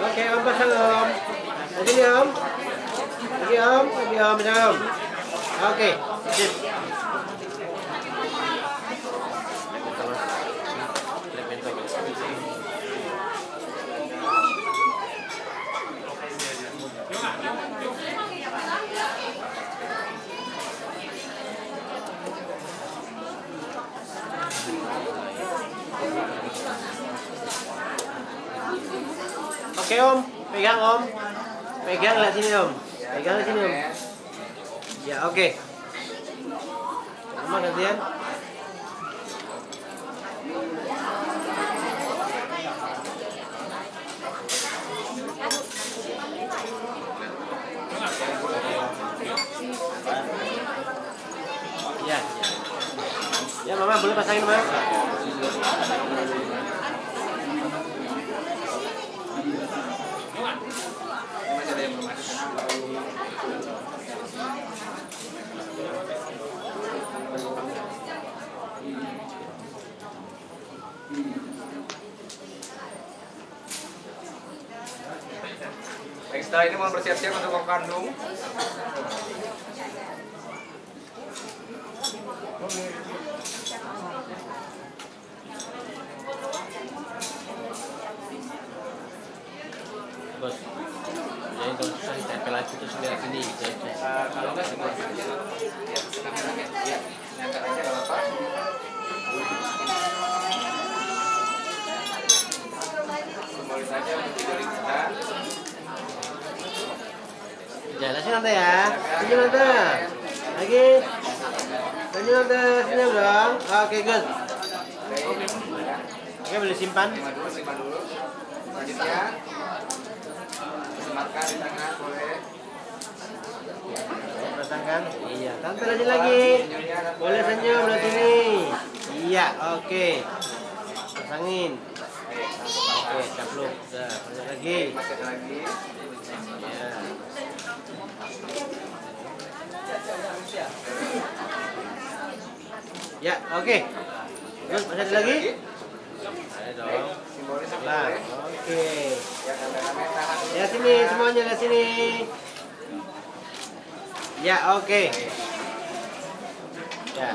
Oke, Om pasang Om. Lagi Om. Lagi Om, lagi Om, Om. Oke, sip. Oke om, pegang om, pegang lihat sini om, pegang lihat sini om. Ya oke. Sama gantian. Ya, mama boleh pasangin masuk Baik, setelah ini mau bersiap-siap untuk kandung. Bos. Jadi kalau susah ditempel lagi terus lihat sini. gitu aja. Kalau nggak simbolis aja. Ya, kamera ya. Nyangkat aja kalau apa. Simbolis aja untuk tidurin kita. Jelasin nanti ya. Sini nanti. Lagi. Sini nanti. Sini dong. Oke, good. Oke, boleh simpan. Simpan dulu, simpan dulu. Selanjutnya, sematkan di tangan, boleh. Pasangkan. Iya. Tampil aja lagi. Boleh senyum sini. Iya, oke. Pasangin. Oke, capluk. Udah, pasang lagi. Lagi. Iya. Ya, oke. Terus masih ada lagi? Boleh. oke. Ya. Ya sini semuanya ke sini. Ya, oke. Ya.